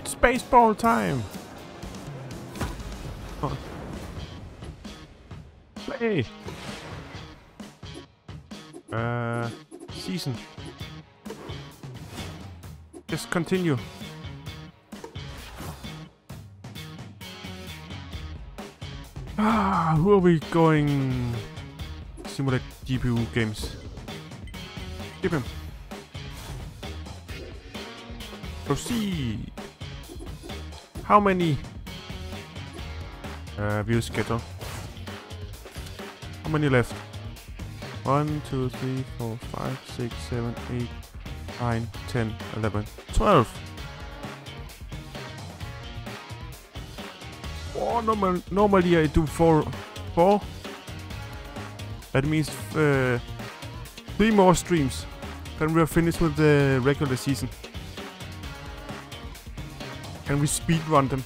It's baseball time. Play. Uh, season. Just continue. Ah, who are we going? Simulate CPU games. Give him. Proceed. How many uh, views schedule? How many left? 1, 2, 3, 4, 5, 6, 7, 8, 9, 10, 11, 12. Oh, normal, normally I do 4, 4. That means uh, 3 more streams. Then we are finished with the regular season. Can we speed run them?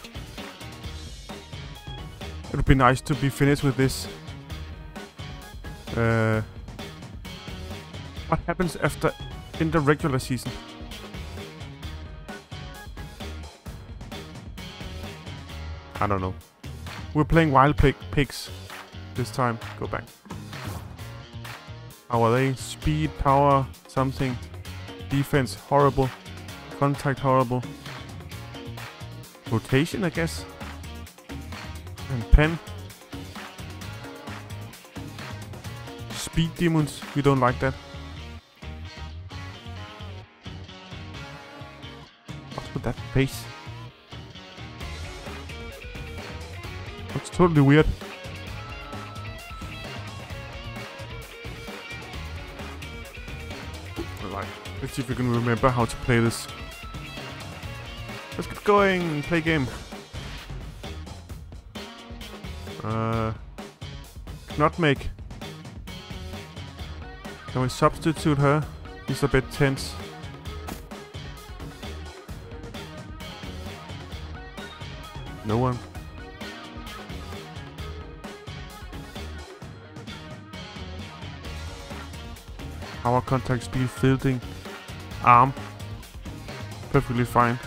It would be nice to be finished with this. Uh, what happens after in the regular season? I don't know. We're playing Wild Pig Pigs this time. Go back. How are they? Speed, power, something. Defense, horrible. Contact, horrible. Rotation, I guess. And pen. Speed demons, we don't like that. What's with that face? That's totally weird. Let's see if we can remember how to play this. Going, play game. Uh, not make. Can we substitute her? She's a bit tense. No one. Our contact speed, fielding, arm. Perfectly fine.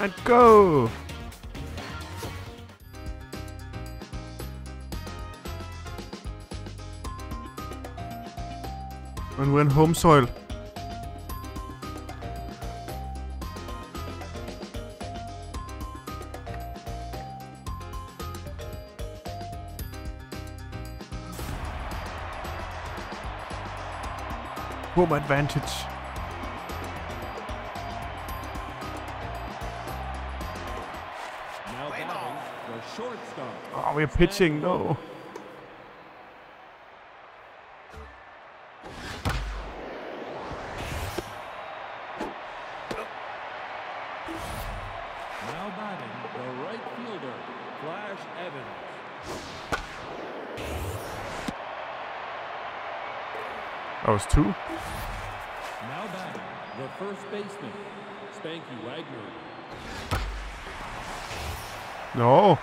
And go! And we're in home soil. Home advantage. Now the shortstop. Oh, we're pitching. No. Now batting the right fielder, Flash Evans. That was two. Now batting the first baseman, Spanky Wagner. No.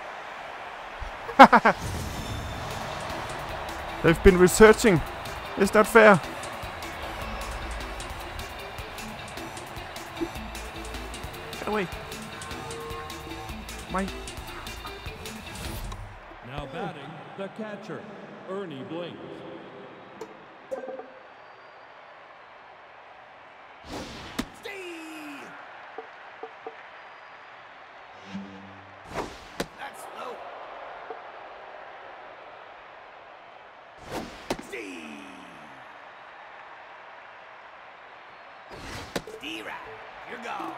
They've been researching. Is that fair? Get away. My. Now batting the catcher, Ernie Blinks.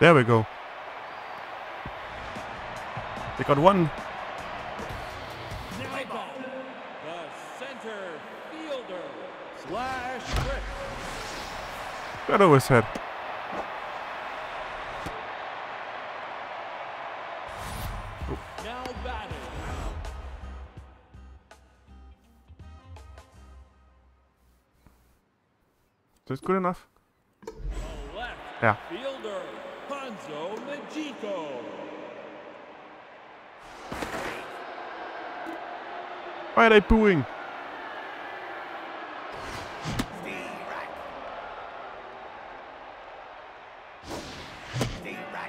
There we go. They got one. Now the center fielder, Slash Got over his head. That's good enough. Yeah. fielder, Enzo Magico. Why are they booing?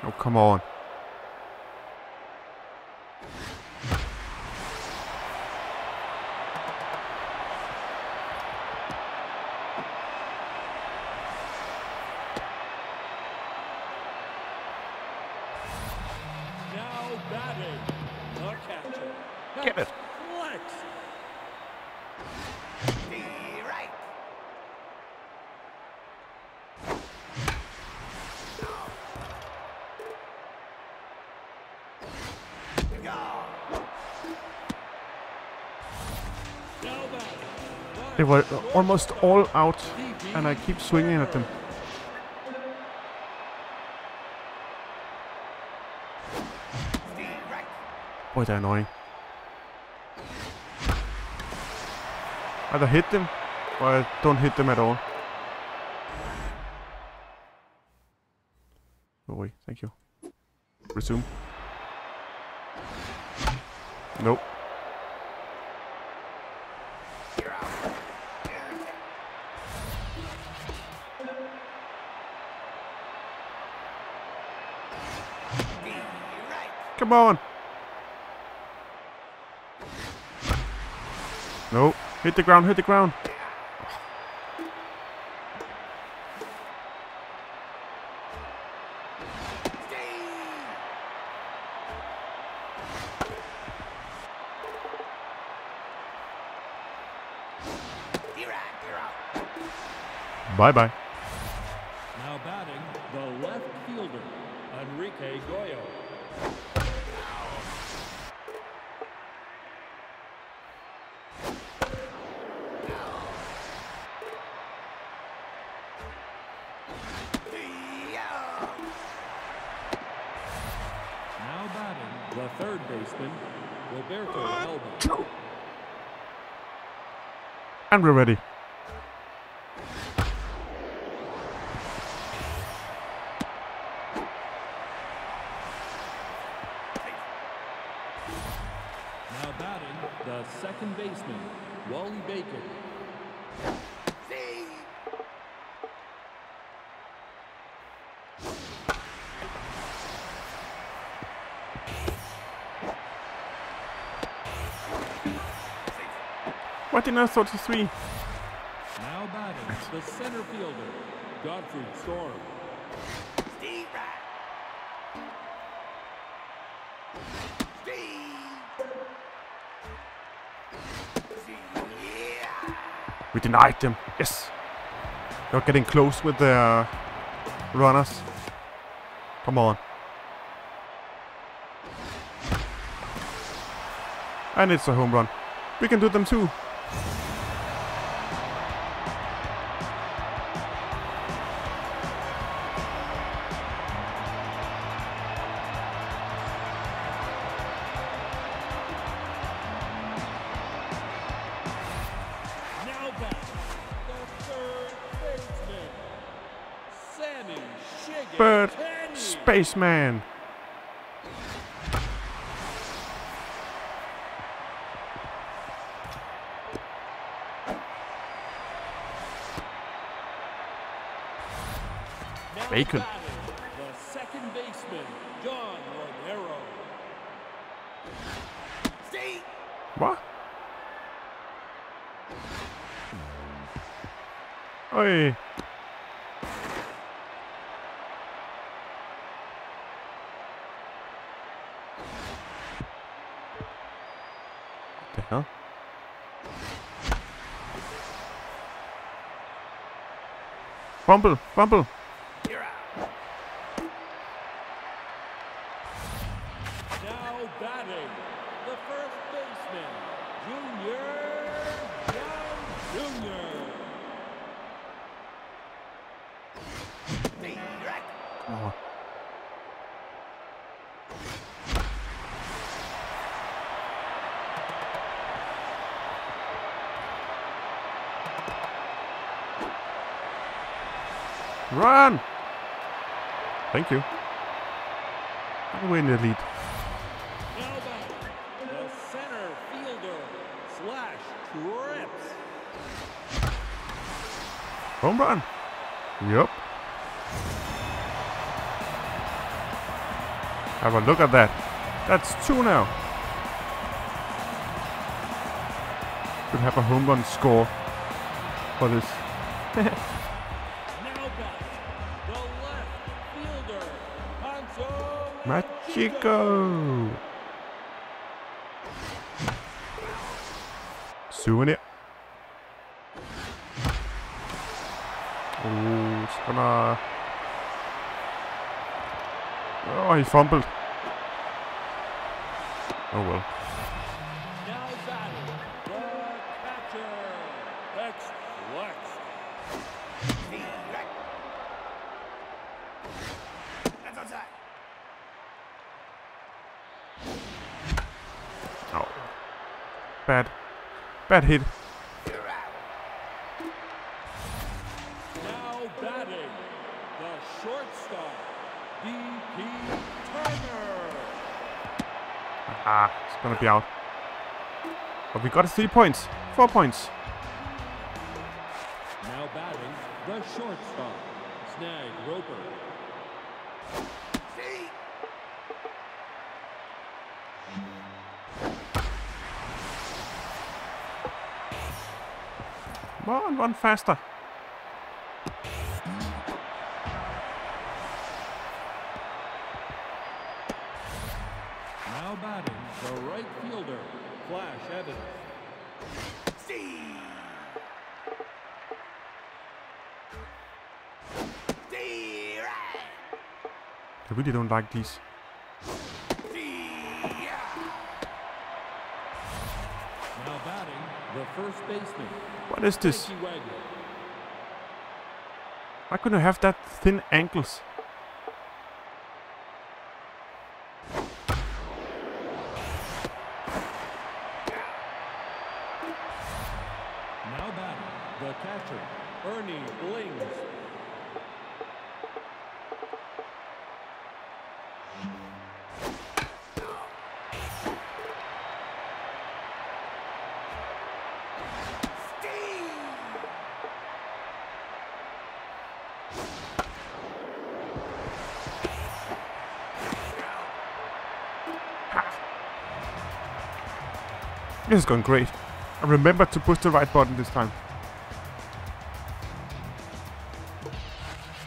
Oh, come on. They were almost all out, and I keep swinging at them. Boy, they're annoying. Either hit them, or I don't hit them at all. Oh, Go away, thank you. Resume. Nope. On! Nope. Hit the ground, hit the ground. Bye bye. Now batting. The left fielder. Enrique Goyo. Baseman. Roberto Alba. And we're ready. What did I 33? Now batting. The center fielder. Godfrey Storm. Steve right. Steve. Yeah. We denied them. Yes. They're getting close with their runners. Come on. And it's a home run. We can do them too. Now Bacon. Hell? Fumble, fumble. You're out. Now batting. The first baseman. Junior Young Jr. Steve right. Oh. Run! Thank you. And we're in the lead. Home run. Yep. Have a look at that. That's two now. Could have a home run score for this. Magico! Souvenir. Oh, it's gonna... Oh, he fumbled. Oh well. Now batting, the catcher, X Flex. T-Rex. That's outside. Oh. Bad. Bad hit. Now batting, the shortstop, D.P. Turner. Ah, it's gonna be out. But we got three points. Four points. Come on, run faster. Now batting, the right fielder, Flash Evans. See? See? Right. I really don't like these. First baseman, What is this? Why couldn't I have that thin ankles? This is going great. I remember to push the right button this time.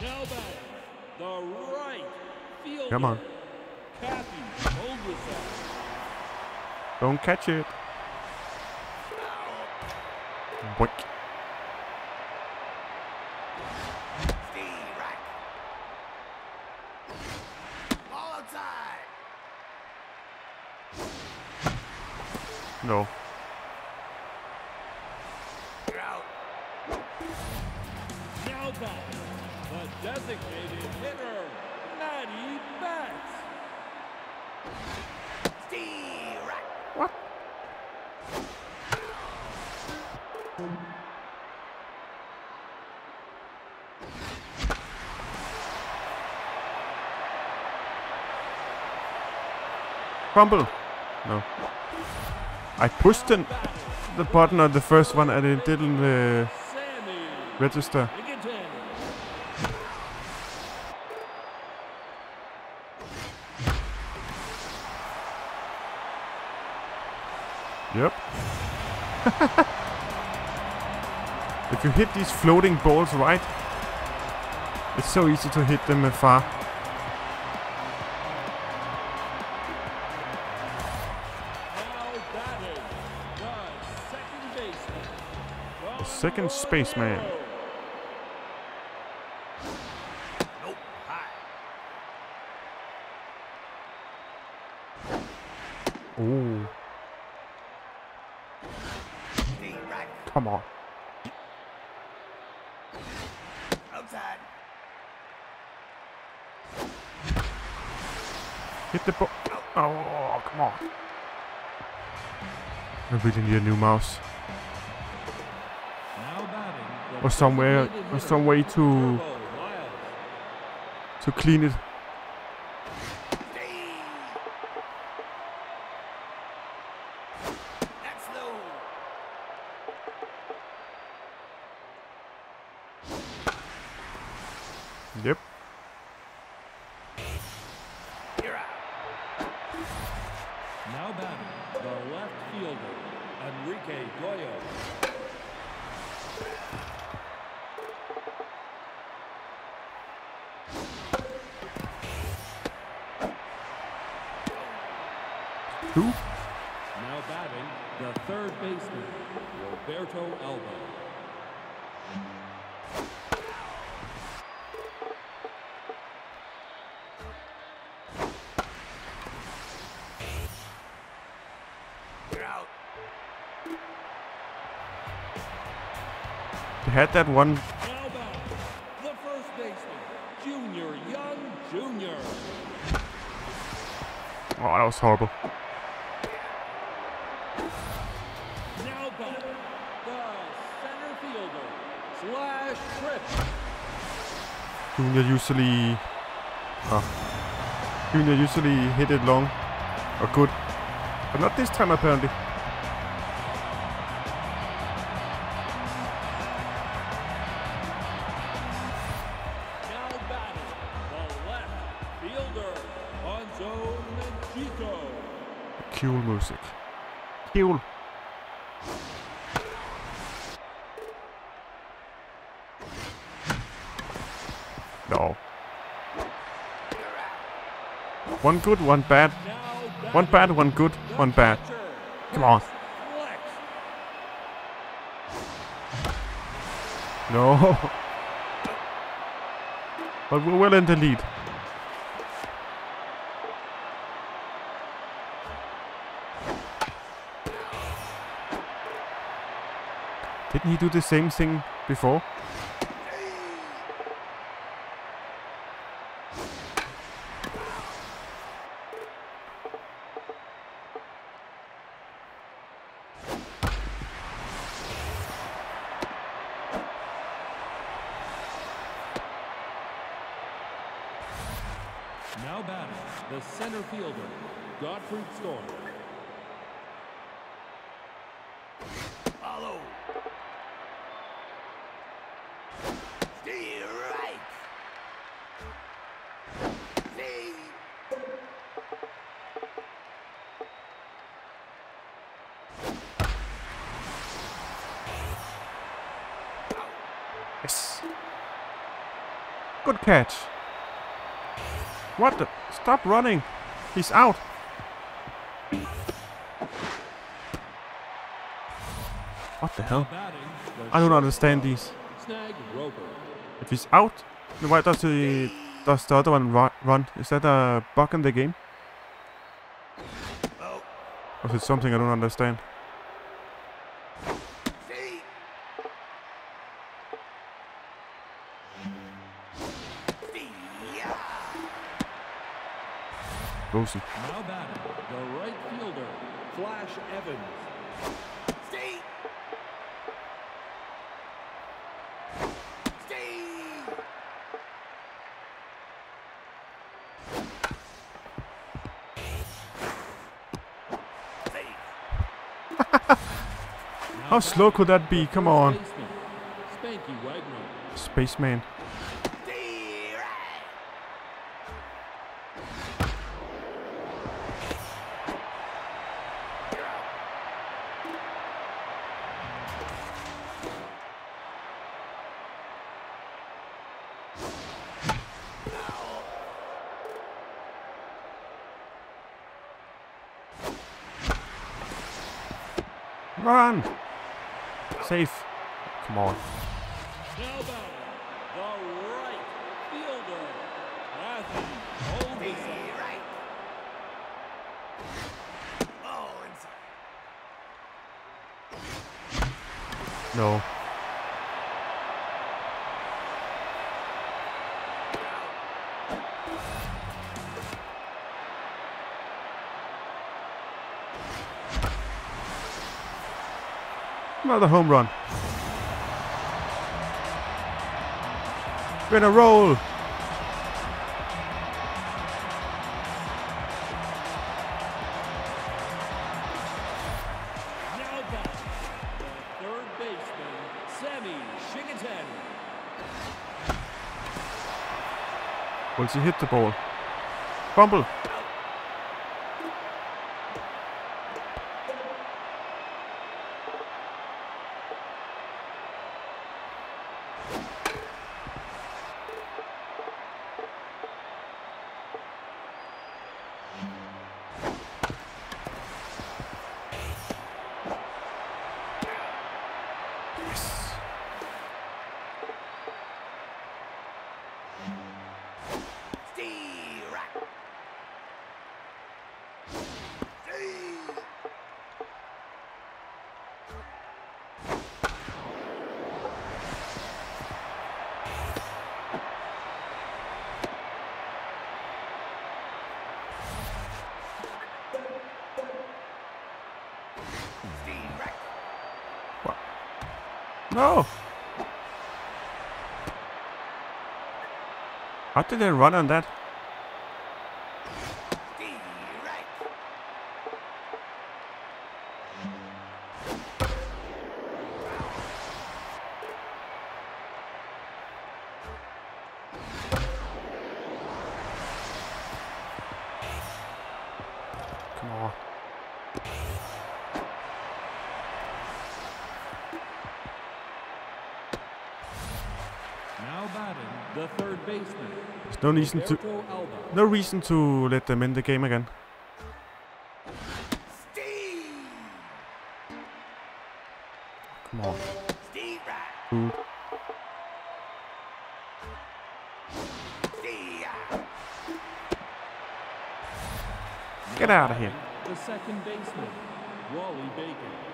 Now batting, the right. Come on. Don't catch it. Boink. Crumble. No. I pushed the, the button on the first one and it didn't uh, register. Yep. if you hit these floating balls right, it's so easy to hit them far. Second spaceman. Oh. Right. come on. Outside. Hit the ball. Oh, come on. I really need a new mouse. Or somewhere, or some way to to clean it. Had that one. Oh, that was horrible. Now batting, the center fielder, Slash Trip. Junior usually. Oh. Junior usually hit it long or good. But not this time apparently. Music. Cool. No. One good, one bad. One bad, one good, one bad. Come on. No. But we're well in the lead. He do the same thing before? Catch. What the? Stop running. He's out. What the hell? I don't understand these. If he's out, why does he does the other one run? Is that a bug in the game? Or is it something I don't understand? Rosen. Now batting, the right fielder, Flash Evans. Stay. Stay. Now How slow could that be? Come on. baseman, Spaceman. Another home run. We're in a roll. Now batting, the third baseman, Sammy Shigatani. Will she hit the ball? Fumble. No! How did they run on that? No reason to no reason to let them in the game again. Come on, dude. Get out of here. The second baseman, Wally Bacon.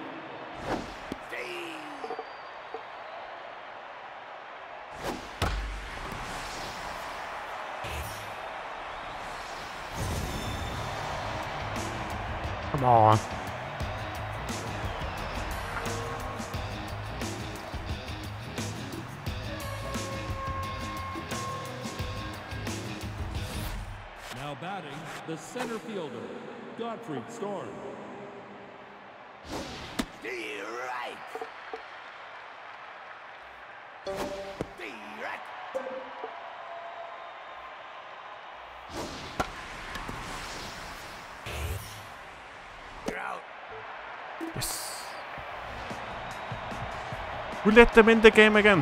We let them in the game again.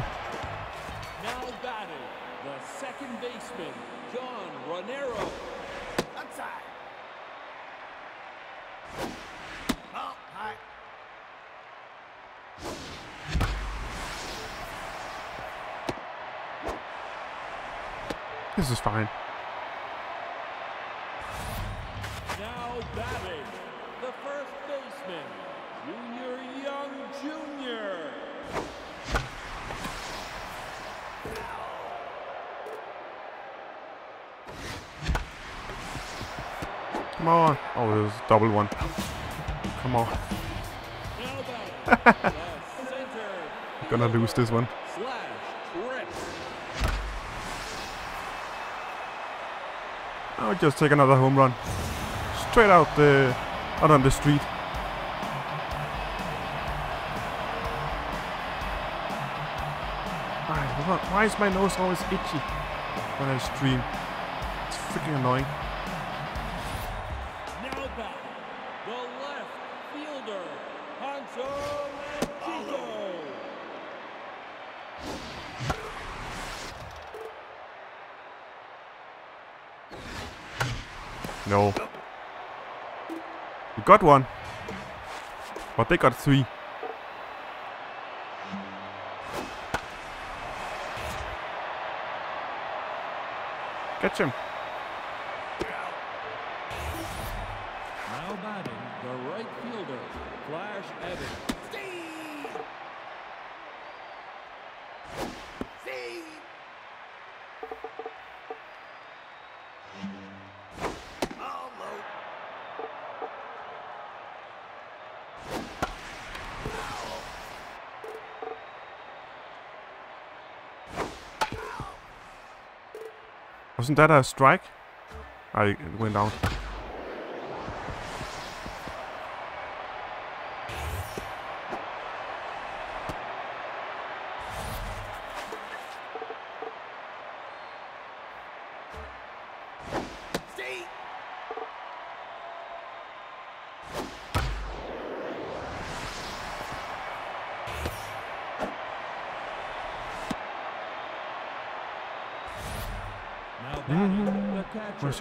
Now batting the second baseman, John Ronero. Outside. Oh, hi. This is fine. Now batting the first baseman, Junior Young Jr. Come on. Oh, it was double one. Come on. Gonna lose this one. I'll just take another home run. Straight out the out on the street. Why is my nose always itchy when I stream? It's freaking annoying. Now batting the left fielder, Hanso Manchico. No. We got one. But they got three. Catch him. Wasn't that a strike? I went out.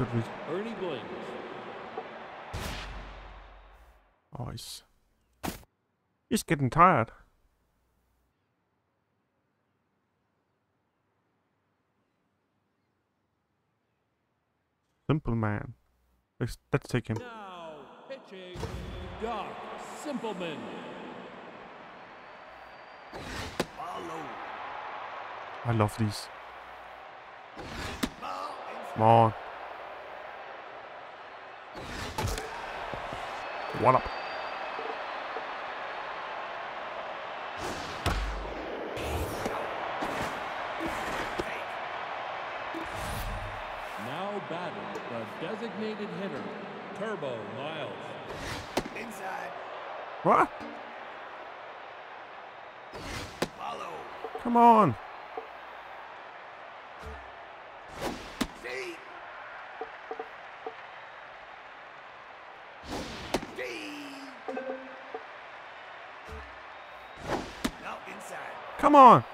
Catcher, should we? Ernie Blinks. Oh, he's he's getting tired. Simple man. Let's let's take him. Now pitching, Doc Simpleman. Follow. I love these. Come on. What up? Now batting the designated hitter, Turbo Miles. Inside. What? Follow. Come on. Come on.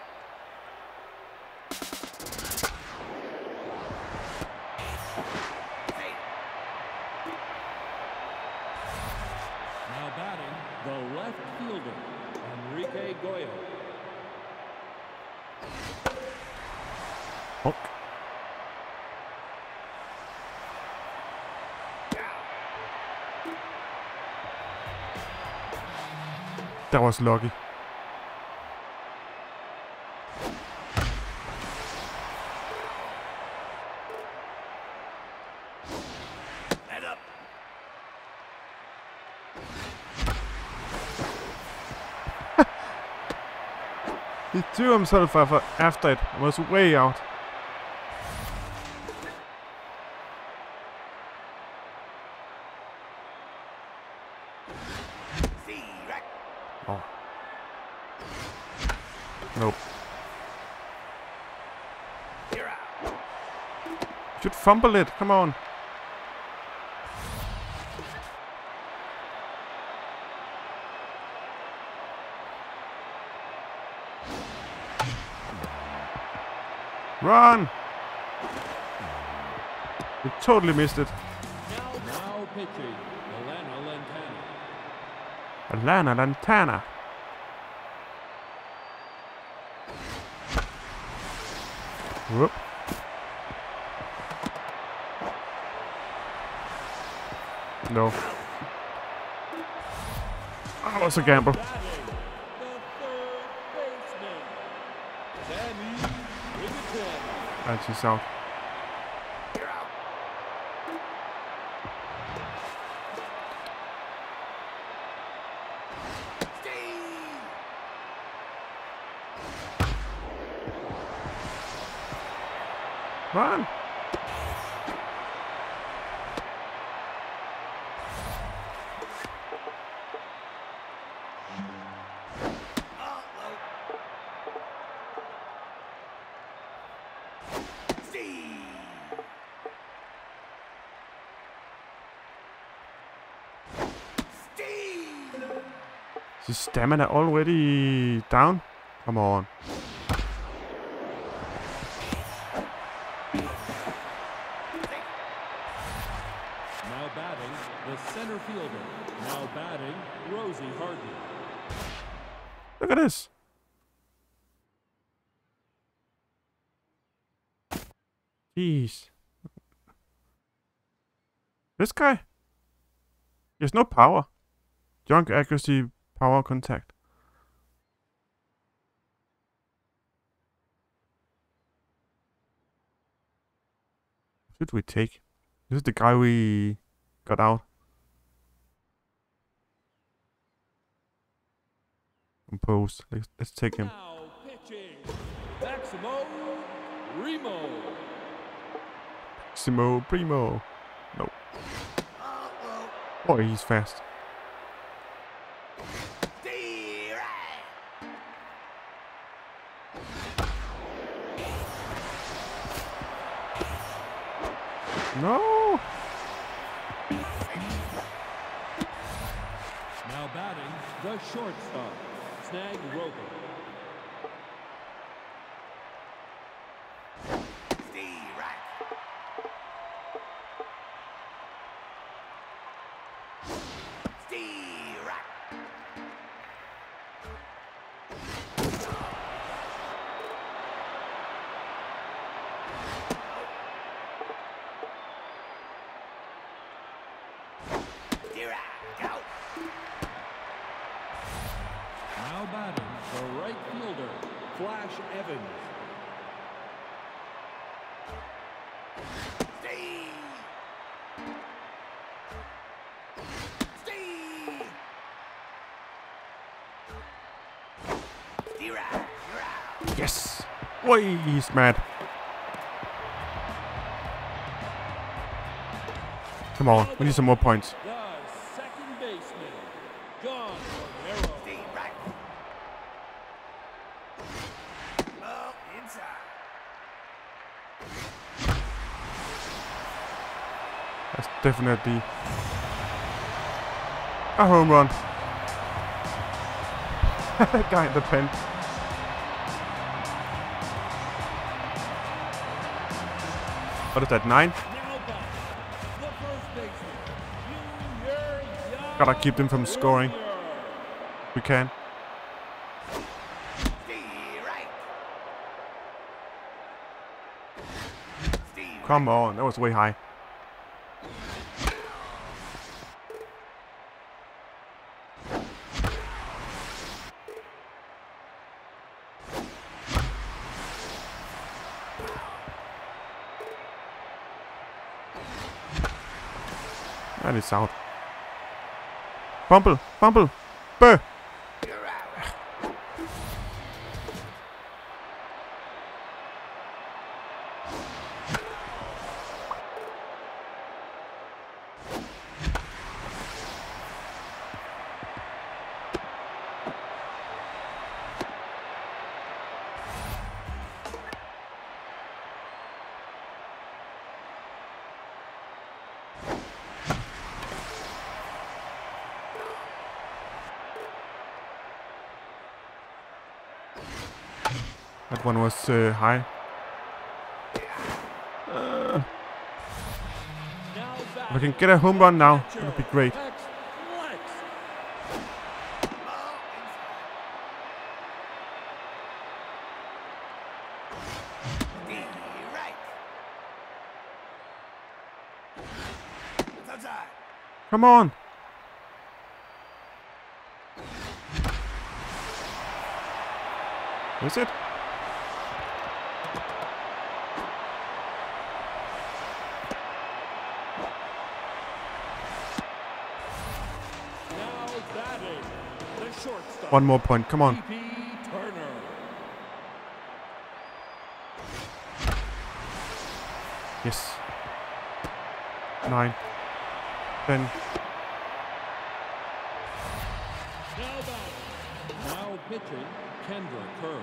Now batting the left fielder, Enrique Goyo. That was lucky. Head up. He threw himself af- after it. and Was way out. Oh. Nope. Should fumble it. Come on. You totally missed it. Now pitching, Elena Lentana. Alana Lantana. Whoop. No. Ah, that was a gamble. Batting the third baseman, Danny Rigatoni. And she's out. Run! Is stamina already down? Come on. Now batting the center fielder. Now batting Rosie Harden. Look at this. Jeez. This guy. He has no power. Junk accuracy, power contact. Should we take? This is the guy we got out. Compose. Let's, let's take him. Now pitching Maximo Primo. No. Oh. Boy, he's fast. No. Now batting the shortstop, Snag Roper. Wait, he's mad. Come on, we need some more points. Second baseman, John Romero. Steve right. Inside. That's definitely a home run. that guy in the pen. What is that, nine? Gotta keep them from scoring. We can. Come on, that was way high. Out. Fumble, fumble, burr. One was uh, high. Now If I can get a home run now, that would be great. Tex Flex. Inside. Steve right. It's outside. Come on. Is it? One more point. Come on. Yes. Nine. Ten. Now pitching, Kendra Kerr.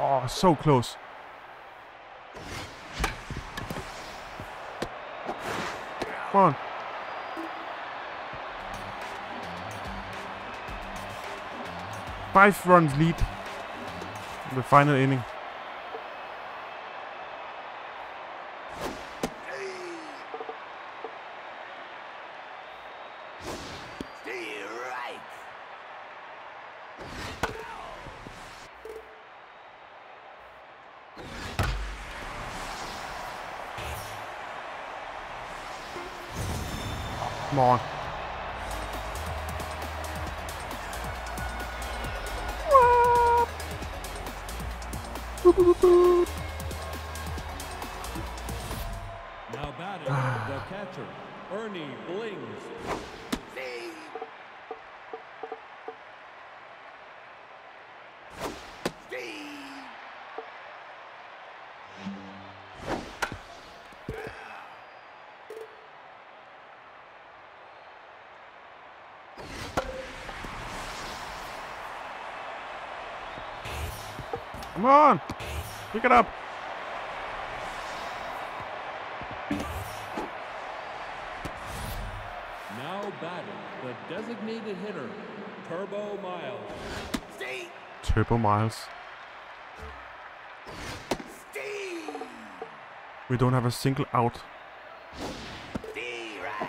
Oh, so close. Come on. Five runs lead. in The final inning. Come on. Pick it up. Now batting, the designated hitter, Turbo Miles. Steve. Turbo Miles. Steve. We don't have a single out. Steve right.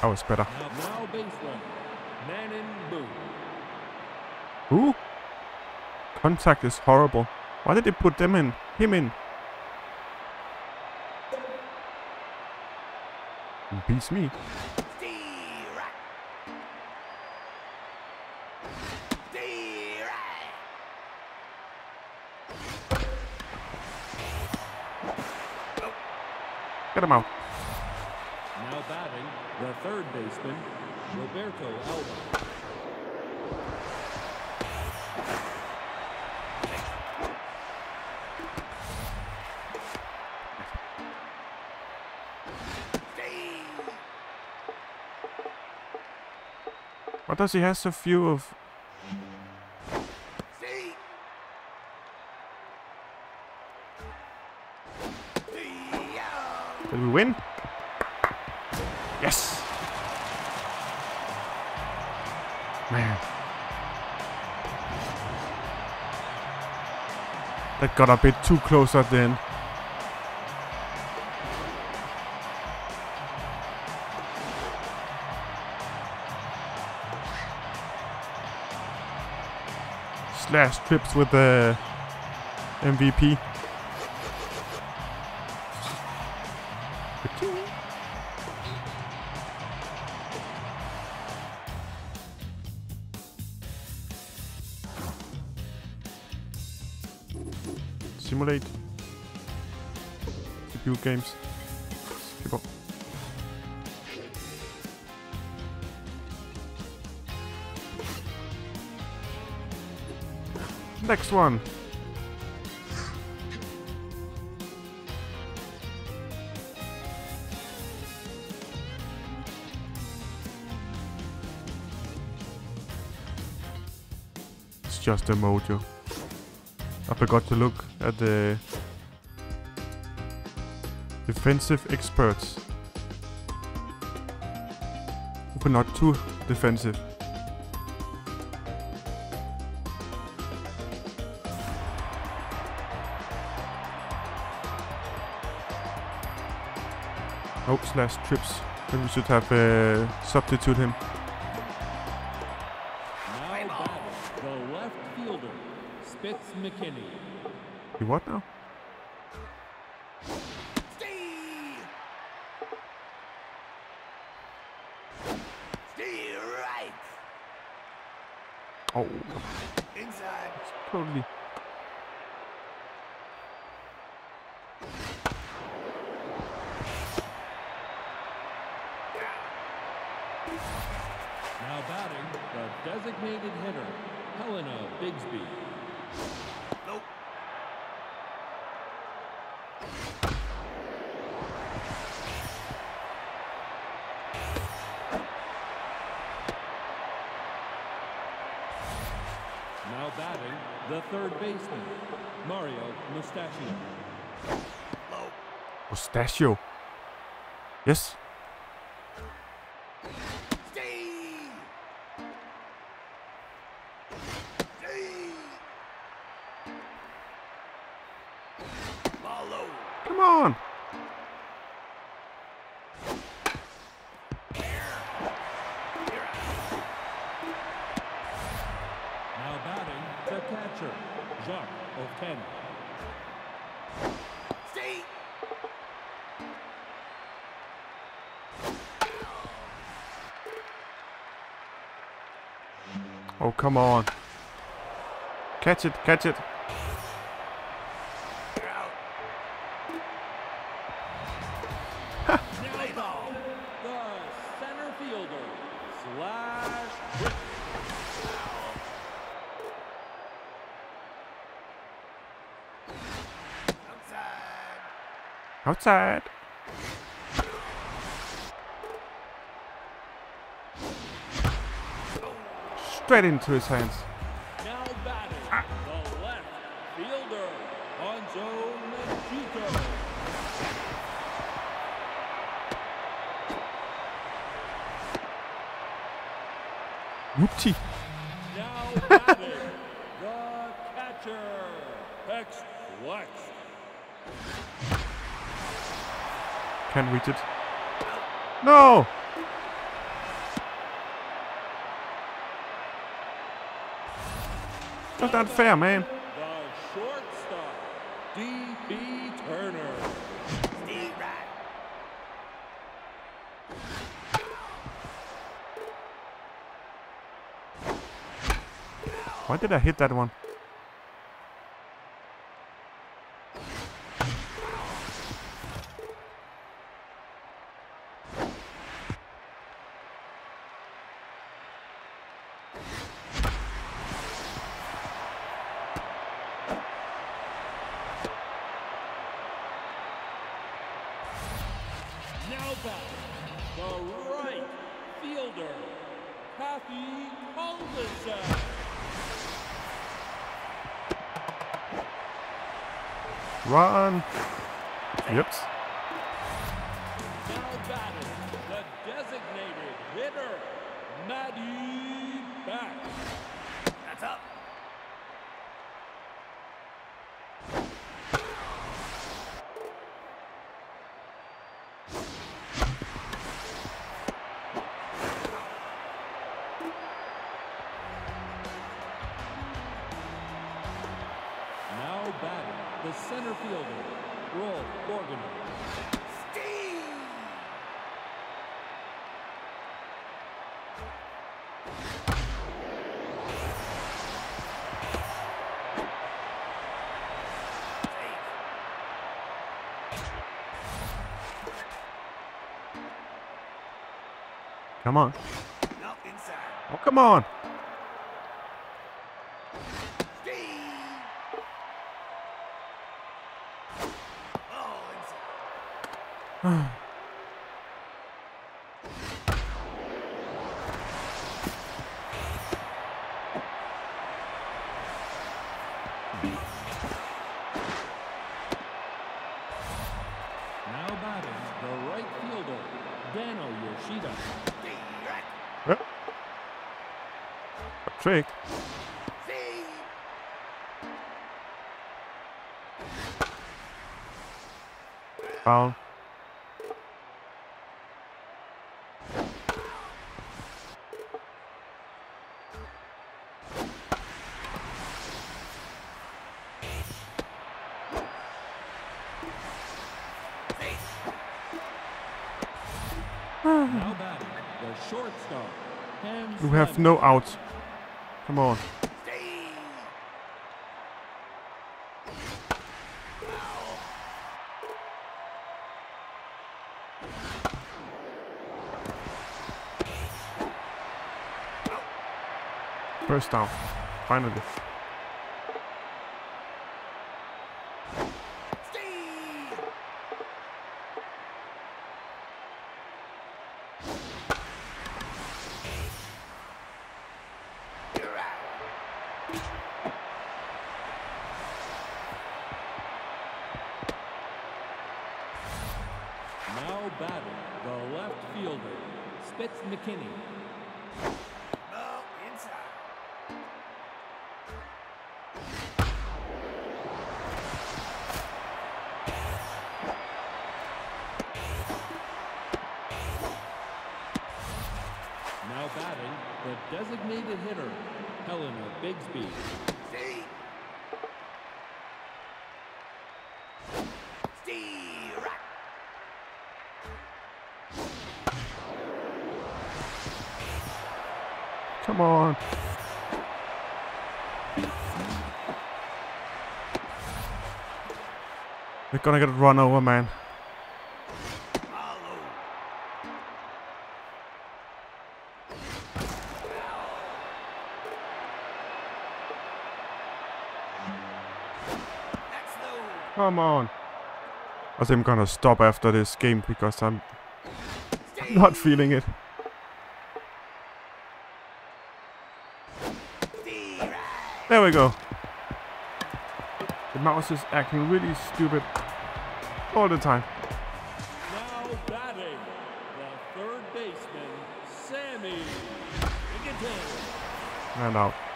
That was better. Now, now baseman, Manon Boo. Who? Contact is horrible. Why did they put them in? Him in? Beats me. Get him out. Now batting, the third baseman, Roberto Alba. Does he have so few of... Did we win? Yes! Man. That got a bit too close at the end. Slash trips with the MVP. Simulate. CPU games. Up. Next one. It's just a mojo. I forgot to look at the defensive experts. But not too defensive. Oh, slash trips. Then we should have uh, substitute him. Now the left fielder, Spitz McKinney. You what now? Yes. Oh, come on. Catch it, catch it. You're out. Now batting, the center fielder, Slash Outside. Outside. Straight into his hands. Now batting, the left fielder, Hanzo Machito. Whoopty. Now batting, the catcher, Hex Flex. Can't reach it. No! Not fair, man. Why did I hit that one? Now batting, the center fielder, Rolf Borgener. Steve. Come on. Oh, come on. You have no outs. Come on. First down. Finally. Designated hitter, Helena Bigsby. Steve. Steve. Come on. We're gonna get run over, man. On. I think I'm gonna stop after this game because I'm not feeling it. There we go. The mouse is acting really stupid all the time. Now batting, the third baseman, Sammy. And out.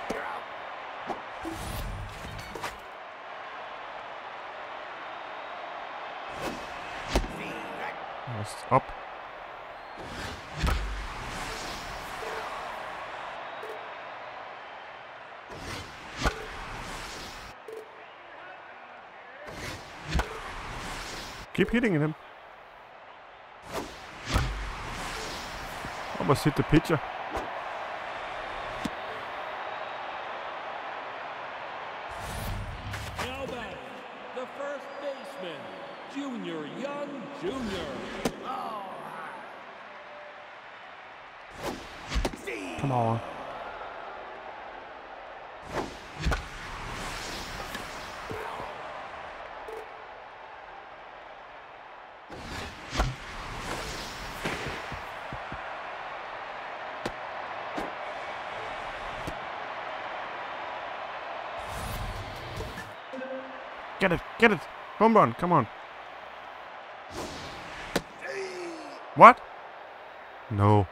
Hitting him. Almost hit the pitcher. Get it. Home run, come on. What? No.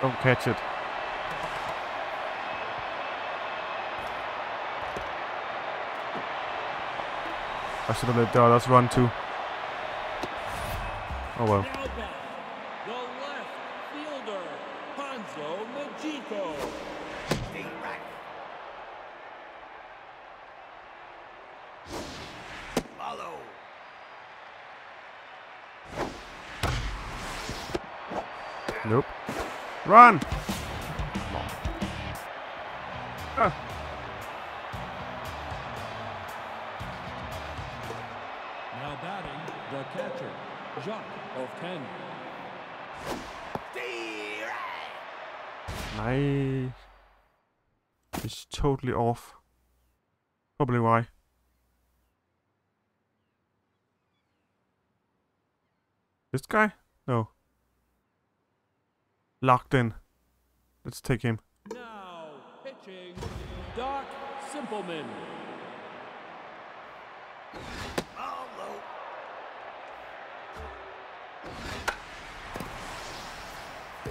Don't catch it. I should have let the others run too. Oh well. Now back, the left fielder, Hanzo Majiko. Direct. Follow. Nope. Run! Ah, Now batting, the catcher, Jacques of 10. Direct. nej. It's totally off. Probably why. This guy? Locked in. Let's take him. Now pitching, Doc Simpleman.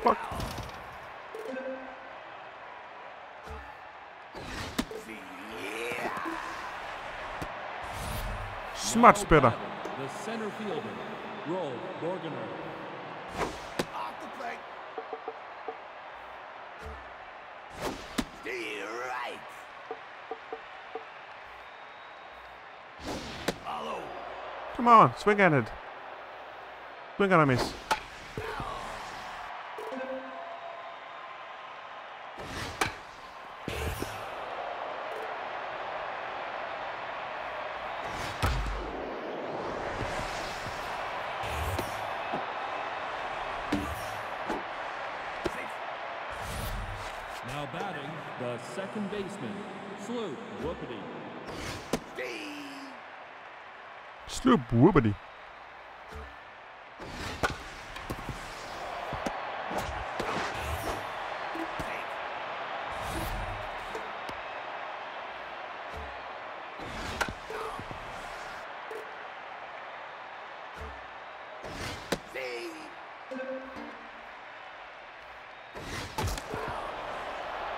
Fuck. Yeah. Much better. Swing at it. Swing at a miss.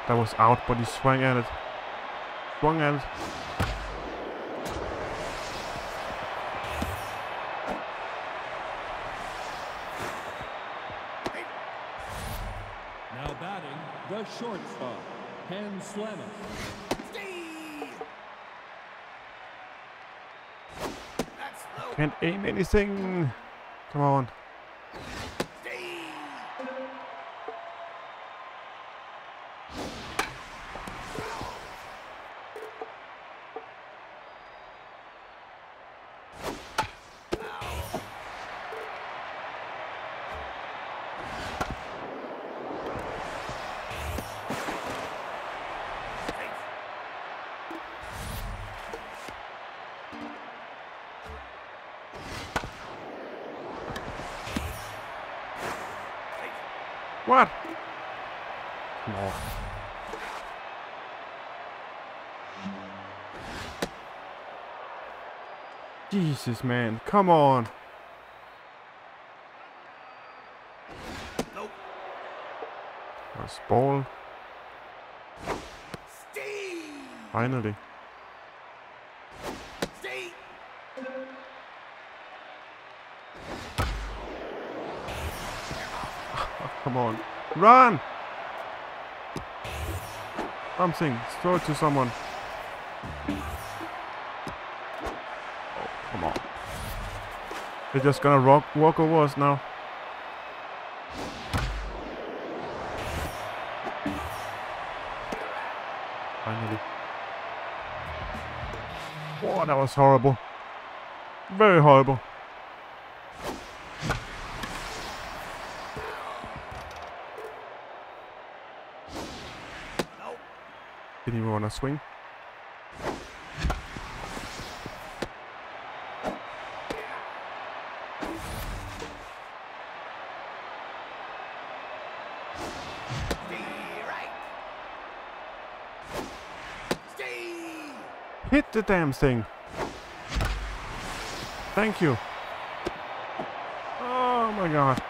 That was out, but he swung at it. Swung at it. Now batting, the shortstop, Hans. Steve. Can't aim anything. Come on. Jesus, man. Come on. Nope. That's ball. Steve. Finally. Steve. Come on. Run! Something. Throw it to someone. They're just gonna rock, walk over us now. Finally. Oh, that was horrible. Very horrible. Didn't even want to swing. The damn thing. Thank you. Oh my god.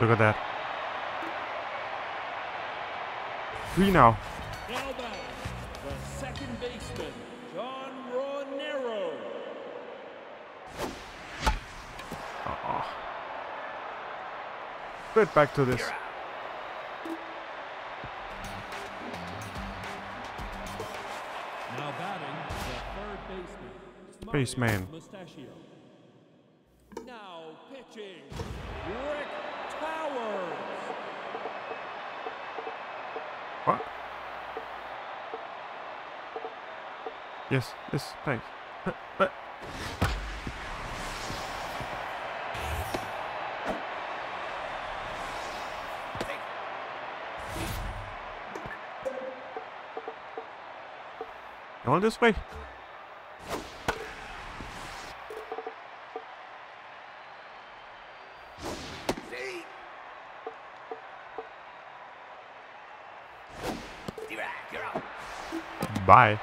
Look at that. Three now. Now batting, the second baseman, John Ronero. Oh. Get back to this. Now batting, the third baseman, Baseman. Mario Mustachio. Now pitching, Rick Towers. What? Yes, yes, thanks. But, but Going this way. Bye.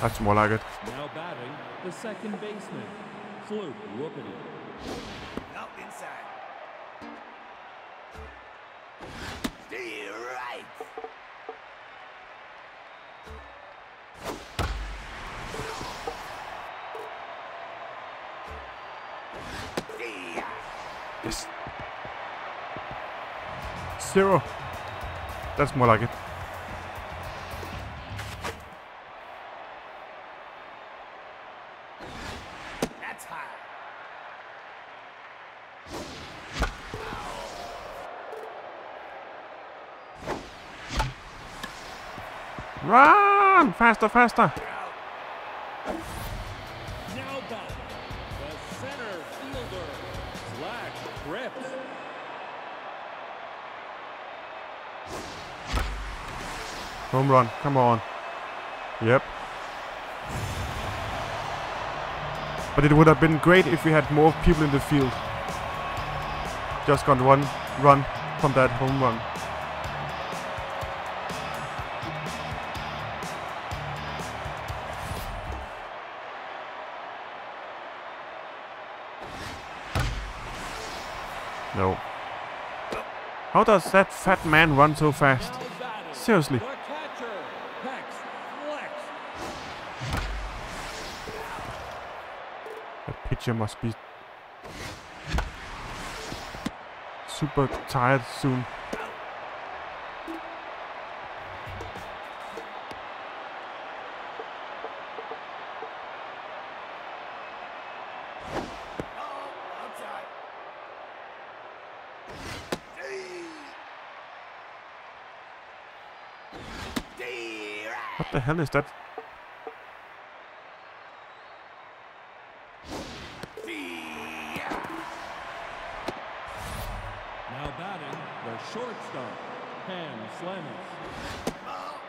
That's more like it. Now batting, the second baseman, Fluke Whoopity. No, inside. D-Right. Yes. Zero. That's more like it. Zach Cripps. Home run, come on. Yep. But it would have been great if we had more people in the field. Just got one run from that home run. No. How does that fat man run so fast? Seriously. That pitcher must be super tired soon. Hell is that? Now batting, the shortstop, Pam Slemons. Oh,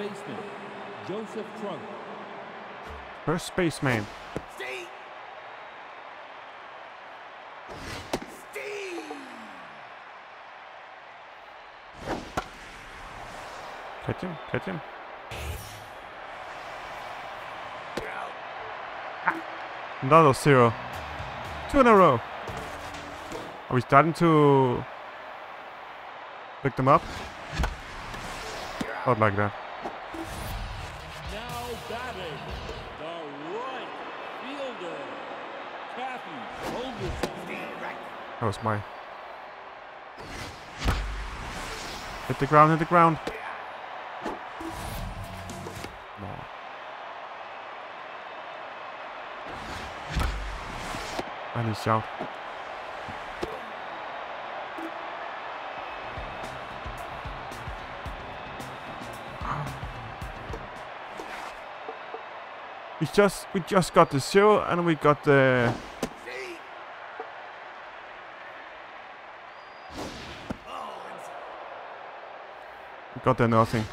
baseman, Joseph Trunk. First spaceman. Steve. Steve. Catch him, catch him. Another zero. Two in a row. Are we starting to pick them up? Not like that. That was my. Hit the ground, hit the ground. No. And he's out. We just we just got the zero and we got the Steve. Oh, inside. we got the nothing.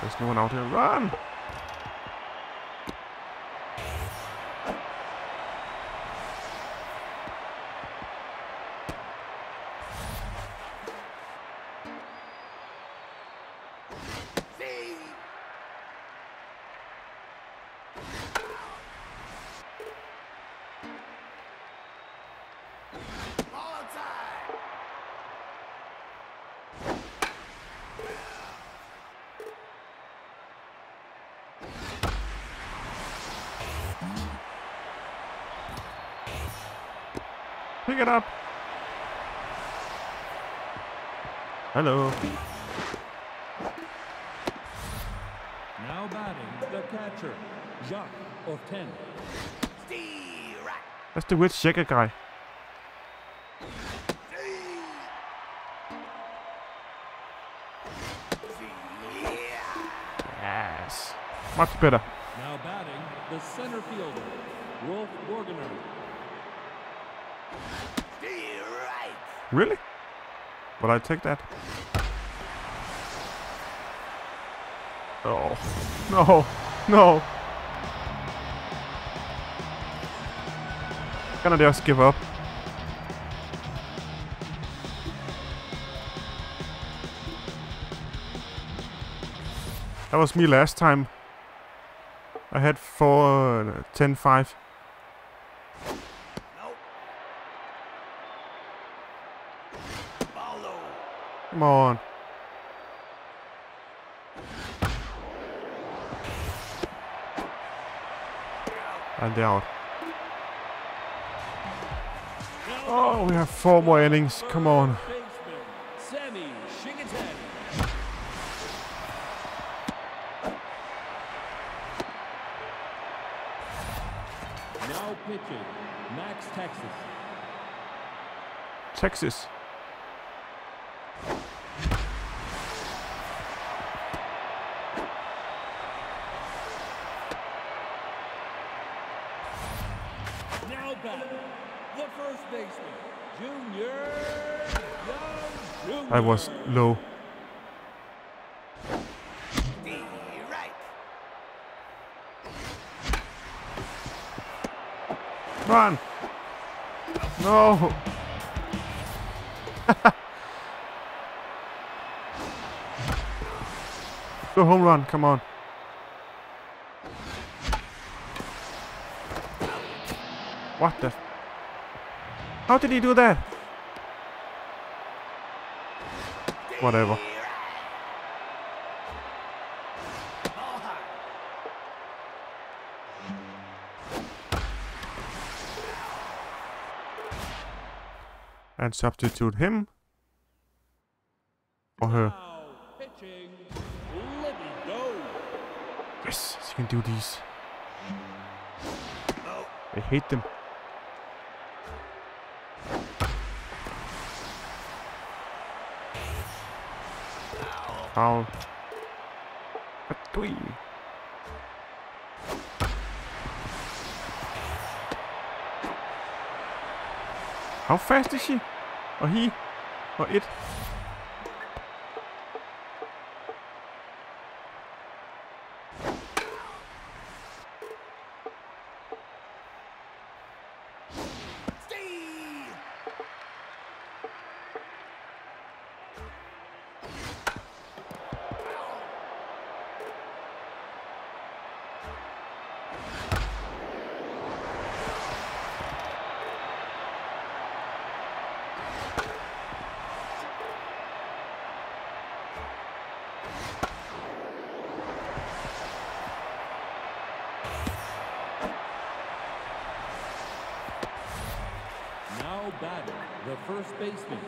There's no one out here. Run! Pick it up. Hello. Now batting, the catcher, Jacques Orten. That's the weird shaker guy. Yes. Much better. Now batting, the center fielder, Rolf Borgener. Steve. Right. Really? Will I take that? Oh. No. No. Gonna just give up. That was me last time. I had 4, uh, 10, 5. Nope. Ball low. Come on. And out. Oh, we have four more innings. Come on. Baseman, Sammy Shingatani. Now pitching, Max Texas. Texas. Was low. Run! No! Go home run, come on. What the? How did he do that? Whatever. And substitute him. For her. Yes, she can do these. I hate them. Foul. At three. How fast is she? Or he? Or it? Baseman,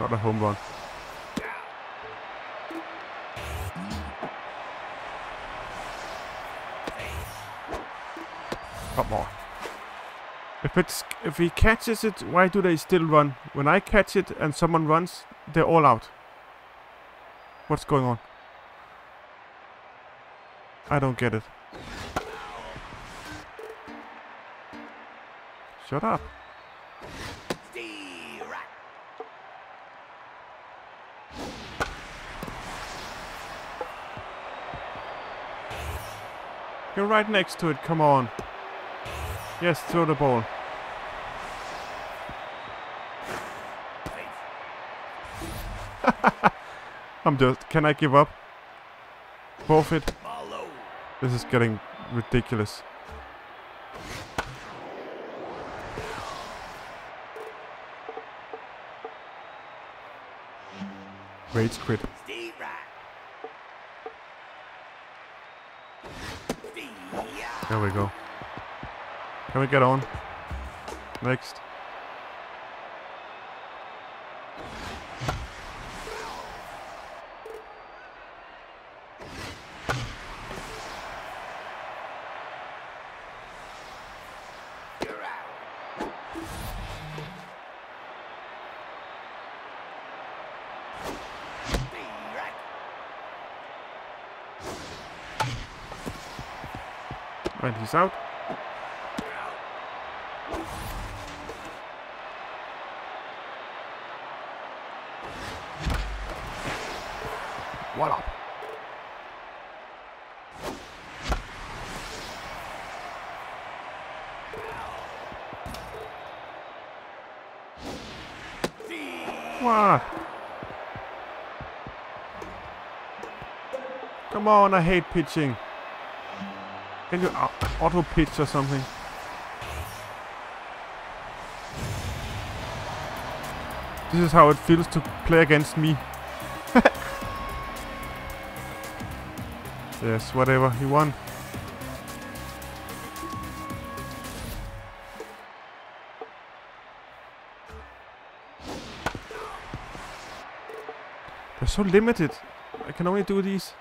not a home run. Come on. If it's if he catches it, why do they still run? When I catch it and someone runs, they're all out. What's going on? I don't get it. Shut up. Right next to it, come on. Yes, throw the ball. I'm just. Can I give up? Forfeit? This is getting ridiculous. Rage quit. Steve. Right. Steve. Yeah. There we go. Can we get on? Next. You're out. Steve. Right. And out. What up? What? Come on, I hate pitching. Can you uh, auto pitch or something? This is how it feels to play against me. yes, whatever, he won. They're so limited. I can only do these.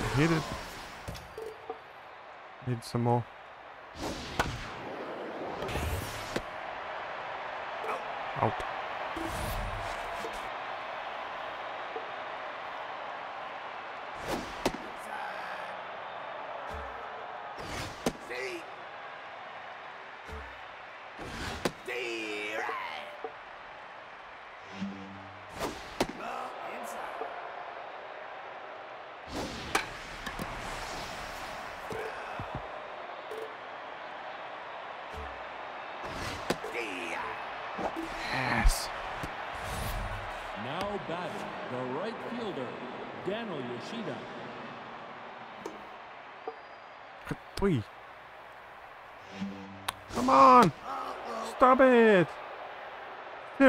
I hit it. Need some more.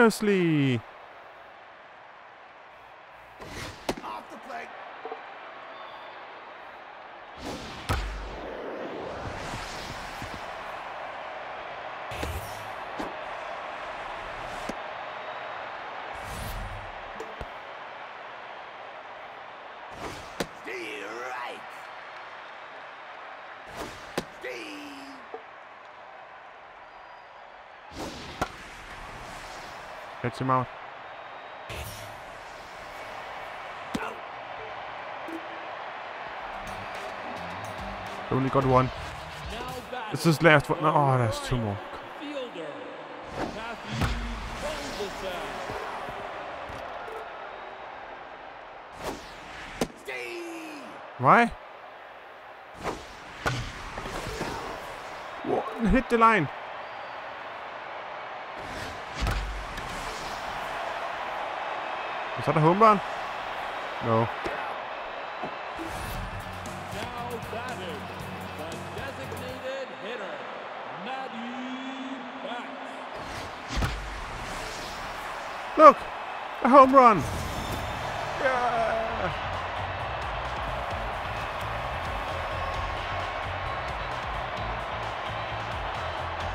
Seriously! Catch him out. Only got one. It's his last one. Oh, there's two more. Why? Whoa, hit the line. That a er home run? No. Look! A home run! Yeah!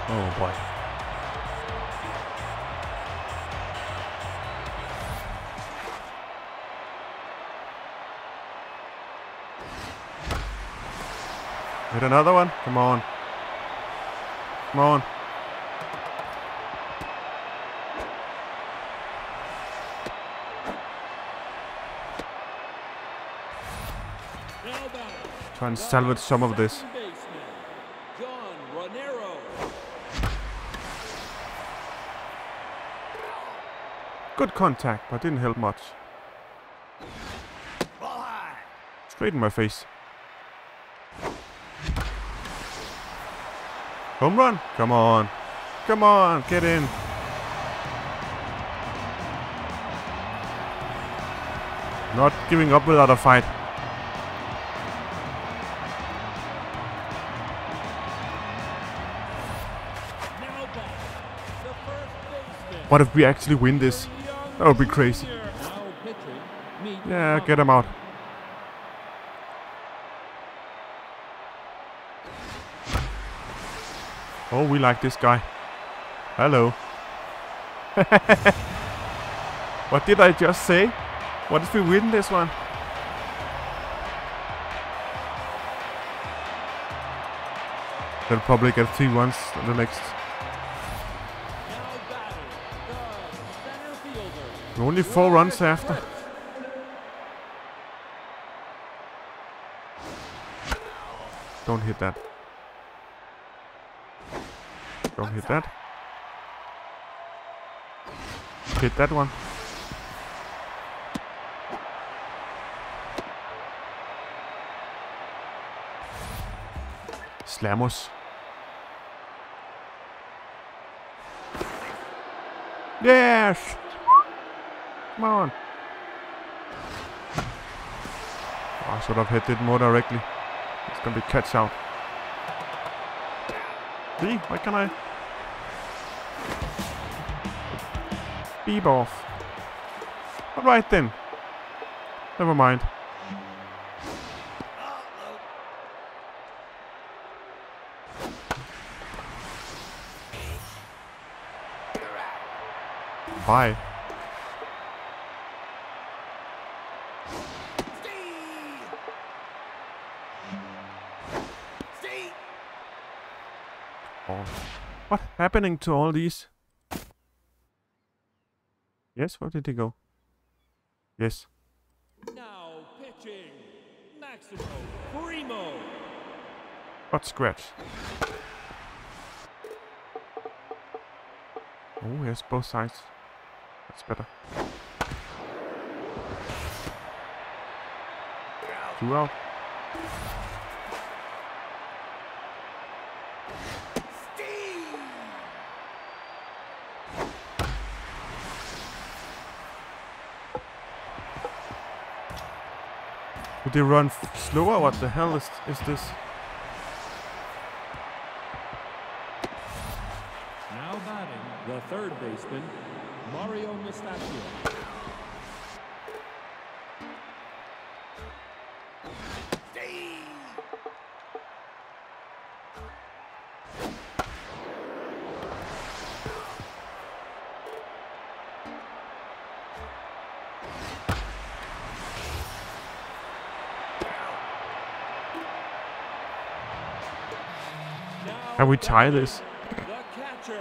Oh boy. Another one? Come on. Come on. Try and salvage some of this. Good contact, but didn't help much. Straight in my face. Home run? Come on. Come on, get in. Not giving up without a fight. Now batting. The first baseman. What if we actually win this? That would be crazy. Now pitching. Meet Yeah, get him out. Oh, we like this guy. Hello. what did I just say? What if we win this one? They'll probably get three runs in the next. Only four runs after. Don't hit that. Don't hit that. Hit that one. Slamos. Yes! Come on. Oh, I should have hit it more directly. It's gonna be catch out. See? Why can I? Beep off. Alright then. Never mind. Bye. Oh. What happening to all these? Yes, where did he go? Yes. Now pitching. Maximo Primo. Got scratch. Oh, yes, both sides. That's better. Two out. They run slower? What the hell is, is this? we tie this? Catcher,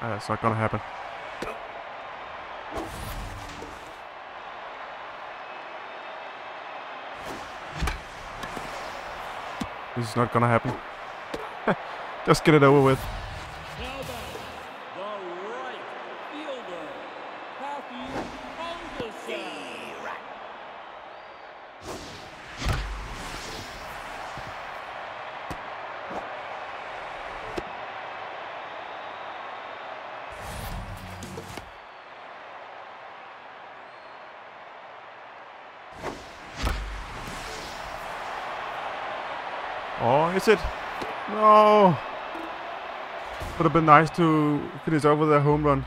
That's not gonna happen. This is not gonna happen. Just get it over with. Have been nice to finish off with a home run.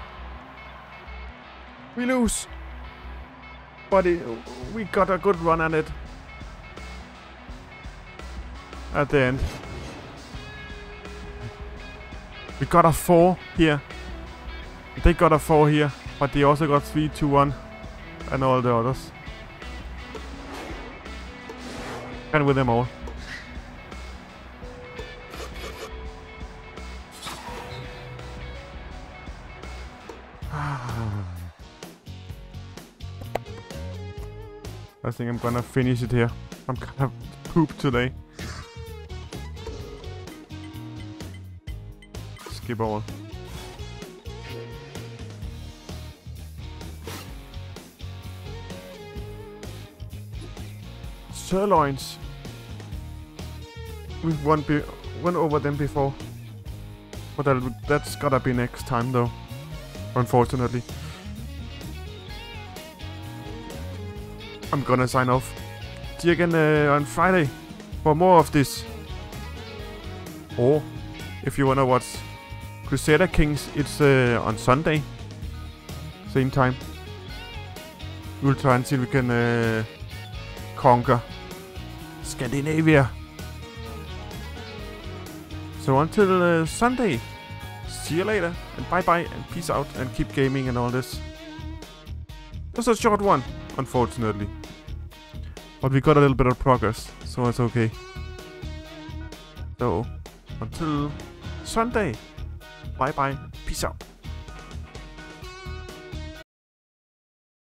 We lose. But it, we got a good run at it. At the end. We got a 4 here. They got a 4 here. But they also got 3, 2, 1. And all the others. And with them all. Think I'm gonna finish it here. I'm kind of pooped today. Skip all. Sirloins. We've won be went over them before. But that, that's gotta be next time though. Unfortunately. I'm gonna sign off. See you again uh, on Friday for more of this. Or if you wanna watch Crusader Kings, it's uh, on Sunday. Same time. We'll try and see if we can uh, conquer Scandinavia. So until uh, Sunday, see you later and bye bye and peace out and keep gaming and all this. Just a short one, unfortunately. But we got a little bit of progress, so it's okay. So, until Sunday, bye bye, peace out.